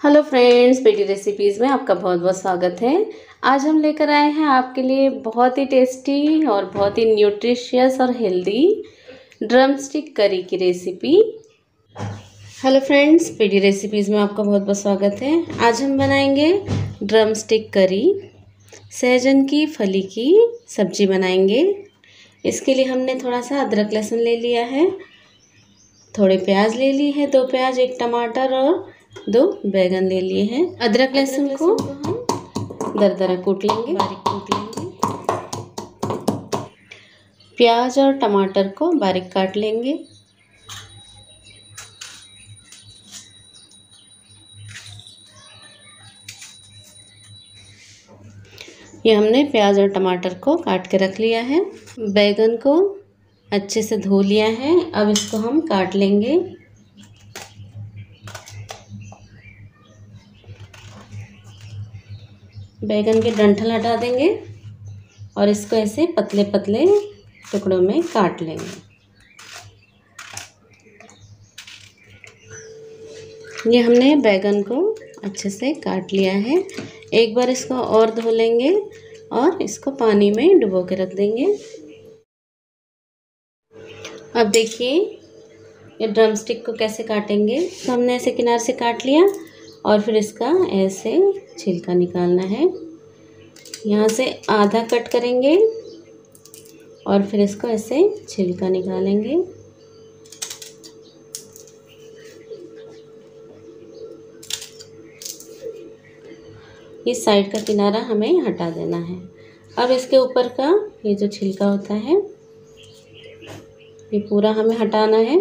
Hello friends बेटी recipes में आपका बहुत बहुत स्वागत है। आज हम लेकर आए हैं आपके लिए बहुत ही टेस्टी और बहुत ही न्यूट्रिशियस और हेल्दी ड्रम स्टिक करी की रेसिपी हेलो फ्रेंड्स बेटी रेसिपीज़ में आपका बहुत बहुत स्वागत है। आज हम बनाएँगे ड्रम स्टिक करी सहजन की, फली की सब्ज़ी बनाएँगे। इसके लिए हमने थोड़ा सा अदरक लहसुन ले लिया है, थोड़े प्याज ले ली है, दो प्याज, एक टमाटर और दो बैगन ले लिए हैं। अदरक लहसुन को हम दरदरा कूट लेंगे। बारीक कूट लेंगे। प्याज और टमाटर को बारीक काट लेंगे। ये हमने प्याज और टमाटर को काट के रख लिया है। बैगन को अच्छे से धो लिया है। अब इसको हम काट लेंगे। बैगन के डंठल हटा देंगे और इसको ऐसे पतले पतले टुकड़ों में काट लेंगे। ये हमने बैगन को अच्छे से काट लिया है। एक बार इसको और धो लेंगे और इसको पानी में डुबो के रख देंगे। अब देखिए, ये ड्रम स्टिक को कैसे काटेंगे? तो हमने ऐसे किनार से काट लिया। और फिर इसका ऐसे छिलका निकालना है। यहाँ से आधा कट करेंगे और फिर इसको ऐसे छिलका निकालेंगे। इस साइड का किनारा हमें हटा देना है। अब इसके ऊपर का ये जो छिलका होता है, ये पूरा हमें हटाना है।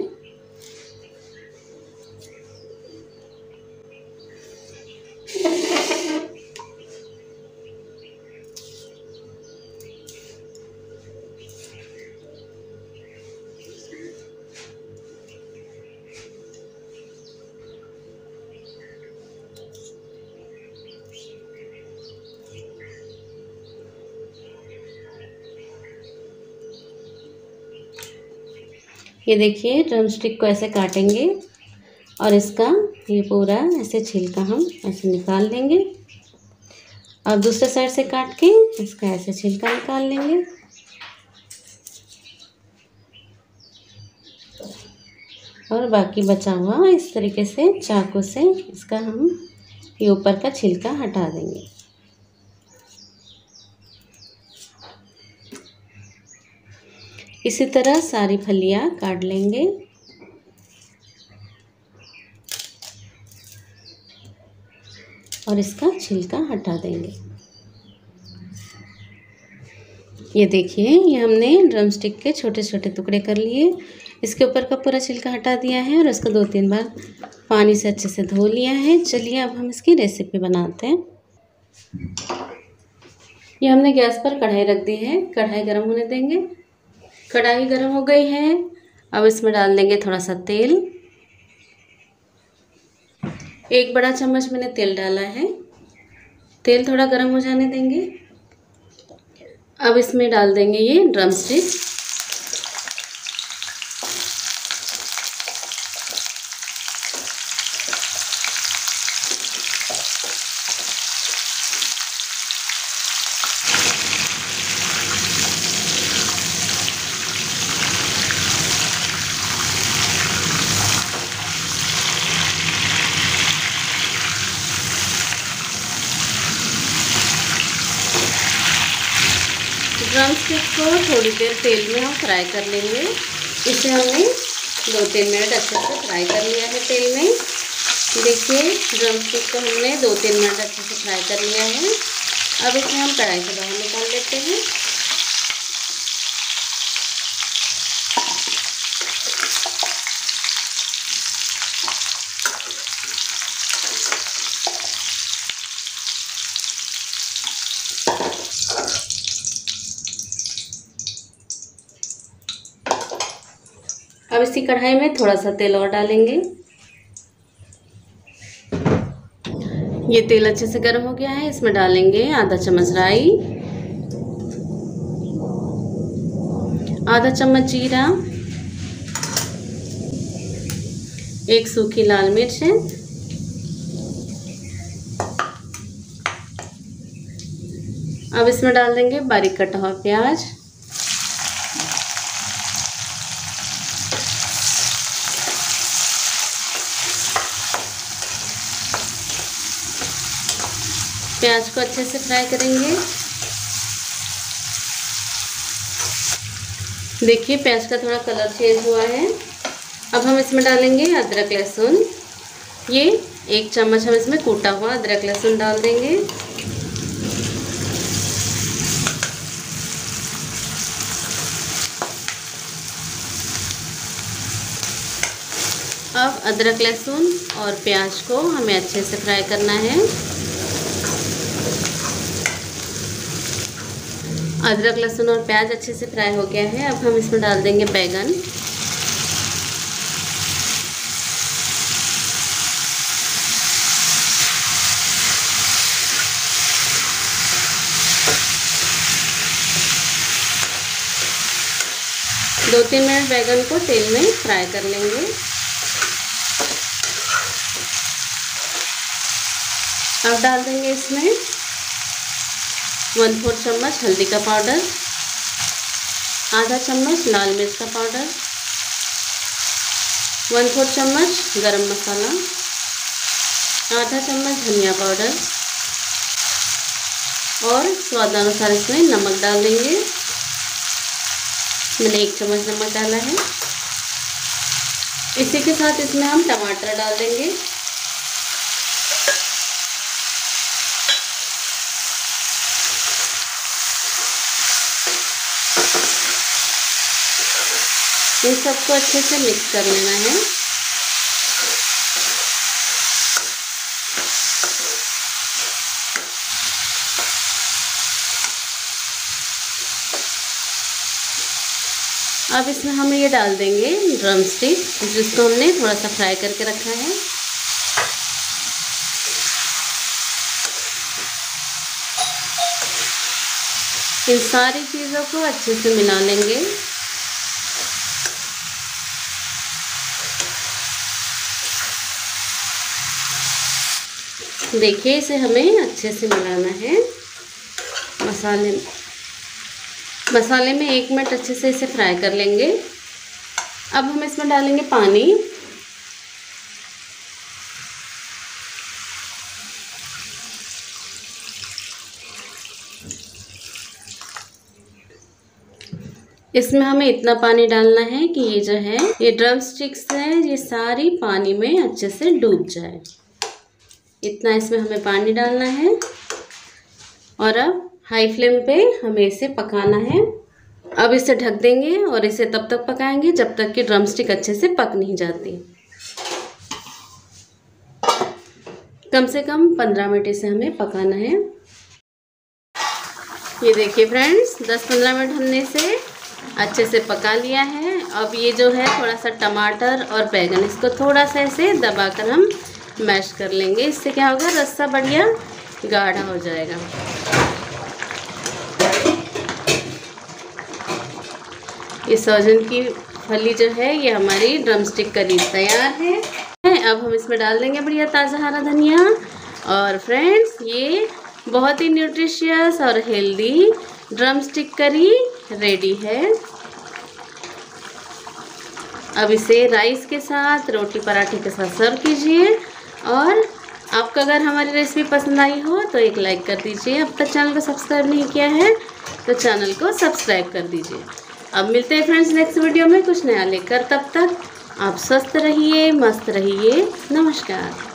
ये देखिए ड्रम स्टिक को ऐसे काटेंगे और इसका ये पूरा ऐसे छिलका हम ऐसे निकाल लेंगे। अब दूसरे साइड से काट के इसका ऐसे छिलका निकाल लेंगे। और बाकी बचा हुआ इस तरीके से चाकू से इसका हम ये ऊपर का छिलका हटा देंगे। इसी तरह सारी फलियाँ काट लेंगे। और इसका छिलका हटा देंगे। ये देखिए, ये हमने ड्रम स्टिक के छोटे छोटे टुकड़े कर लिए। इसके ऊपर का पूरा छिलका हटा दिया है और इसको दो तीन बार पानी से अच्छे से धो लिया है। चलिए अब हम इसकी रेसिपी बनाते हैं। ये हमने गैस पर कढ़ाई रख दी है। कढ़ाई गर्म होने देंगे। कढ़ाई गर्म हो गई है। अब इसमें डाल देंगे थोड़ा सा तेल। एक बड़ा चम्मच मैंने तेल डाला है। तेल थोड़ा गर्म हो जाने देंगे। अब इसमें डाल देंगे ये ड्रम स्टिक ड्रम स्टिक को थोड़ी देर तेल में हम फ्राई कर लेंगे। इसे हमने दो तीन मिनट अच्छे से फ्राई कर लिया है तेल में। देखिए ड्रम स्टिक को हमने दो तीन मिनट अच्छे से फ्राई कर लिया है। अब इसे हम कढ़ाई से बाहर निकाल लेते हैं। अब इसी कढ़ाई में थोड़ा सा तेल और डालेंगे। ये तेल अच्छे से गर्म हो गया है, इसमें डालेंगे आधा चम्मच राई, आधा चम्मच जीरा, एक सूखी लाल मिर्च है अब इसमें डाल देंगे बारीक कटा हुआ प्याज। प्याज को अच्छे से फ्राई करेंगे। देखिए, प्याज का थोड़ा कलर चेंज हुआ है। अब हम इसमें डालेंगे अदरक लहसुन। ये एक चम्मच हम इसमें कूटा हुआ अदरक लहसुन डाल देंगे। अब अदरक लहसुन और प्याज को हमें अच्छे से फ्राई करना है। अदरक, लहसुन और प्याज अच्छे से फ्राई हो गया है। अब हम इसमें डाल देंगे बैगन। दो तीन मिनट बैगन को तेल में फ्राई कर लेंगे। अब डाल देंगे इसमें वन फोर चम्मच हल्दी का पाउडर, आधा चम्मच लाल मिर्च का पाउडर, वन फोर चम्मच गरम मसाला, आधा चम्मच धनिया पाउडर और स्वादानुसार इसमें नमक डाल देंगे। मैंने एक चम्मच नमक डाला है। इसी के साथ इसमें हम टमाटर डाल देंगे। इन सबको अच्छे से मिक्स कर लेना है। अब इसमें हम ये डाल देंगे ड्रम स्टिक जिसको हमने थोड़ा सा फ्राई करके रखा है। इन सारी चीज़ों को अच्छे से मिला लेंगे। देखिए, इसे हमें अच्छे से मिलाना है। मसाले मसाले में एक मिनट अच्छे से इसे फ्राई कर लेंगे। अब हम इसमें डालेंगे पानी। इसमें हमें इतना पानी डालना है कि ये जो है, ये ड्रम स्टिक्स है, ये सारी पानी में अच्छे से डूब जाए। इतना इसमें हमें पानी डालना है और अब हाई फ्लेम पे हमें इसे पकाना है। अब इसे ढक देंगे और इसे तब तक पकाएँगे जब तक कि ड्रम स्टिक अच्छे से पक नहीं जाती। कम से कम पंद्रह मिनट इसे हमें पकाना है। ये देखिए फ्रेंड्स दस पंद्रह मिनट हमने इसे अच्छे से पका लिया है। अब ये जो है थोड़ा सा टमाटर और बैगन, इसको थोड़ा सा ऐसे दबाकर हम मैश कर लेंगे। इससे क्या होगा? रस्सा बढ़िया गाढ़ा हो जाएगा। ये सहजन की फली जो है, ये हमारी ड्रमस्टिक करी तैयार है। अब हम इसमें डाल देंगे बढ़िया ताज़ा हरा धनिया। और फ्रेंड्स ये बहुत ही न्यूट्रिशियस और हेल्दी ड्रमस्टिक करी रेडी है। अब इसे राइस के साथ, रोटी पराठे के साथ सर्व कीजिए। और आपको अगर हमारी रेसिपी पसंद आई हो तो एक लाइक कर दीजिए। अब तक चैनल को सब्सक्राइब नहीं किया है तो चैनल को सब्सक्राइब कर दीजिए। अब मिलते हैं फ्रेंड्स नेक्स्ट वीडियो में कुछ नया लेकर। तब तक आप स्वस्थ रहिए, मस्त रहिए। नमस्कार।